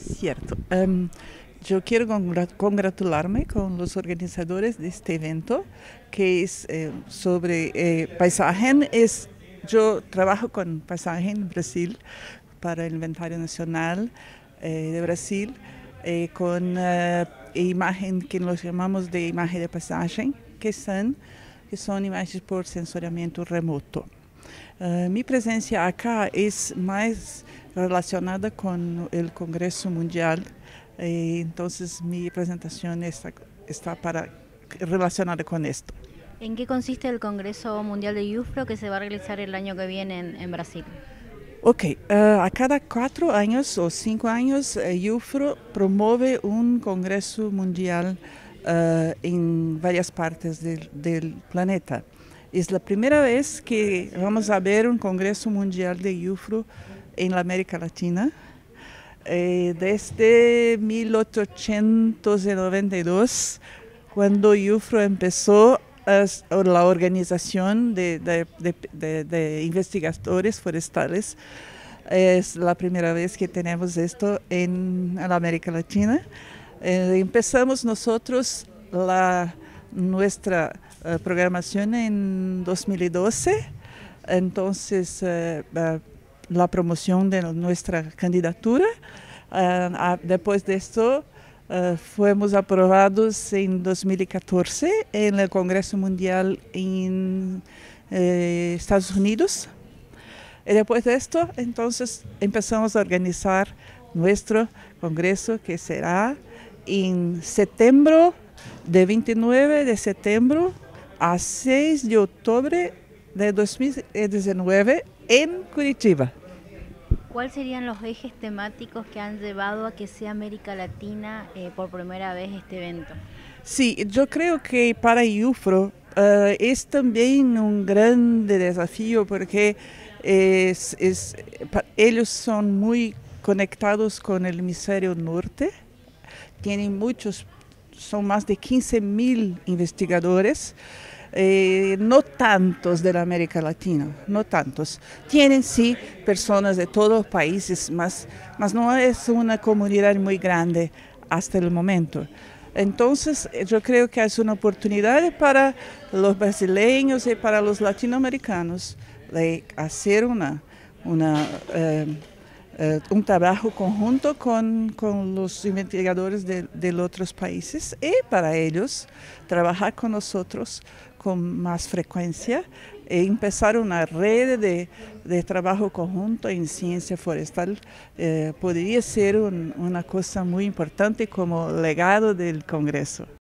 Cierto. Um, yo quiero congratularme con los organizadores de este evento, que es eh, sobre eh, paisaje. Es, yo trabajo con paisaje en Brasil para el Inventario Nacional eh, de Brasil, con imagen que nos llamamos de imagen de paisaje, que son, que son imágenes por sensoriamiento remoto. Mi presencia acá es más relacionada con el Congreso Mundial. Eh, entonces mi presentación está, está para, relacionada con esto. ¿En qué consiste el Congreso Mundial de UFRO que se va a realizar el año que viene en, Brasil? Ok, uh, a cada cuatro años o cinco años, uh, UFRO promueve un Congreso Mundial uh, en varias partes del, del, planeta. Es la primera vez que vamos a ver un Congreso Mundial de UFRO en América Latina. Eh, desde 1892, cuando UFRO empezó la organización de, investigadores forestales, es la primera vez que tenemos esto en, América Latina. Eh, empezamos nosotros nuestra eh, programación en 2012, entonces la promoción de nuestra candidatura. Después de esto, fuimos aprobados en 2014 en el Congreso Mundial en eh, Estados Unidos. Y después de esto, entonces empezamos a organizar nuestro congreso que será en septiembre, de 29 de septiembre a 6 de octubre de 2019 en Curitiba. ¿Cuáles serían los ejes temáticos que han llevado a que sea América Latina eh, por primera vez este evento? Sí, yo creo que para IUFRO eh, es también un gran desafío porque es, ellos son muy conectados con el hemisferio norte, tienen muchos, son más de 15 mil investigadores. Eh, no tantos de la América Latina, no tantos. Tienen sí personas de todos los países, mas, mas no es una comunidad muy grande hasta el momento. Entonces, yo creo que es una oportunidad para los brasileños y para los latinoamericanos de hacer una, una eh, eh, un trabajo conjunto con, con los investigadores de, de, otros países y para ellos trabajar con nosotros con más frecuencia e empezar una red de, de trabajo conjunto en ciencia forestal eh, podría ser un, una cosa muy importante como legado del Congreso.